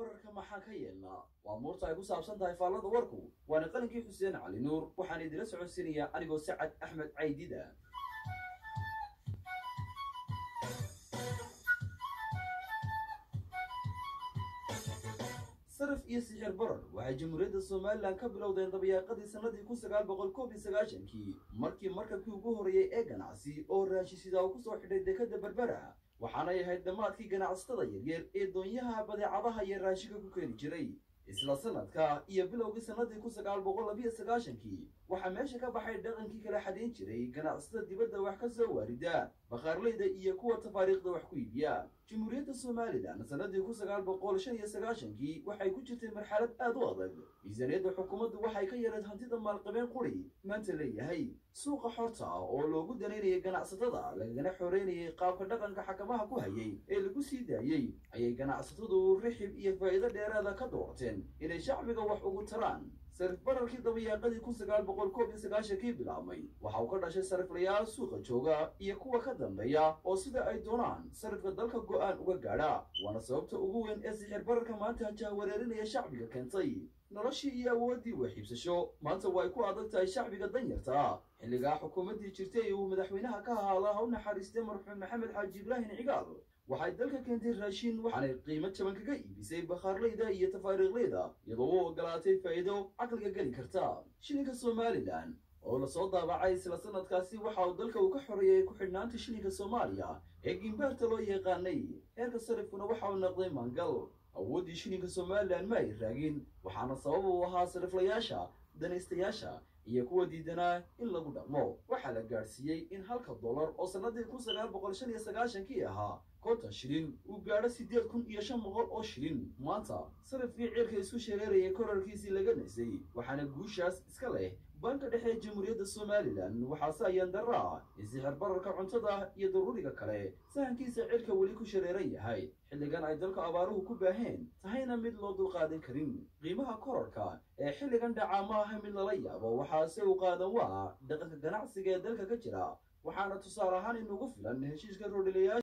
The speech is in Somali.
bararka maxaan ka yeelnaa? Waa muurta ay ku saabsan tahay faallada warku. Waana qalinkii xuseen cali nuur waxaan idila socodsiinayaa anigoo sacad axmed caydida. Saraf iyo sixir barar waxay jamhuuriyadda somalilan ka bilowdeen dabayaaqadii sannadii kun sagaal boqol koob iyo sagaashankii markii markabkii ugu horreeyey ee ganacsi oo raashisidaa uu ku soo xidhay dekadda berbera waxaanay ahayd dhammaadkii ganacsatada yaryar ee doonyaha badeecadaha iyo raashinka ku keeni jiray. Isla sanadka iyo bilowgii sannadii kun sagaal boqol labiyo sagaashankii waxaa meesha ka baxay dhaqankii kala xadayn jiray ganacsatada dibadda wax ka soo waarida bakhaarleyda iyo kuwa tafaariikhda wax ku iibiya jamhuuriyadda somalilan sannadii kun sagaal boqol shan iyo sagaashankii waxay ku jirtay marxalad aad u adag. Miisaaniyadda xukuumaddu waxay ka yareed hantida maalqabeen quri maanta leeyahay suuqa xorta oo loogu danaynayay ganacsatada lagagana xoreynayay qaabka dhaqanka xakamaha ku hayay ee lagu sii daayey ayay ganacsatadu rixib iyo faa'iido dheeraada ka doorteen inay shacbiga wax ugu taraan sarif bararkii dabayaaqadii kun sagaal boqol koob iyo sagaashankii bilaabmay waxa uu ka dhashay sariflayaal suuqa jooga iyo kuwa ka dambeeya oo sida ay doonaan sarifka dalka go'aan uga gaadha waana sababta ugu weyn ee sixir bararka maanta jahwareerinaya shacbiga keentay noloshii iyo awooddii waxiibsasho maanta way ku adag tahay shacbiga danyarta. Xilligaa xukuumaddii jirtay uu madaxweynaha ka ahaada ha u naxariistay marxuum maxamed xaaji ibraahin cigaal waxay dalka keentay raashin waxaanay qiimo jaban kaga iibisay bakhaarleyda iyo tafaariiqleyda iyadoo u ogolaatay faa'iido caqliga geli karta. Shilinka somalilan oo la soo daabacay isla sanadkaasi waxa uu dalka uu ka xoreeyay ku xidhnaanta shilinka soomaaliya ee gimbaarta loo yaqaanay. Heerka sarifkuna waxa uu noqday maangal awooddii shilinka somalilan ma ay raagin waxaana sabab uu ahaa sariflayaasha danaystayaasha iyo kuwa diidanaa in lagu dhaqmo waxaa la gaadhsiiyey in halka dollar oo sannadii kun sagaal boqol shan iyo sagaashankii ahaa konton shilin uu gaadho siddeed kun iyo shan boqol oo shilin. Maanta sarifkii cirka isku shareerayay korarkiisii laga naysay waxaana guushaas iska leh banka dhexe ee jamhuuriyadda somalilan. Waxaase ayaan darro ah bararka cuntada iyo daruuriga kale. Sahankiisa cirka weli ku shareeran yahay xilligan ay dalka abaaruhu ku baaheen tahayna mid loo dulqaadan karin. Qiimaha korarka ee xilligan dhacaa ma aha mid lala yaabo waxaase uu qaadan waa dhaqanka ganacsiga ee dalka ka jira waxaana tusaale ahaan inugu filan heshiiska roodhilayaasha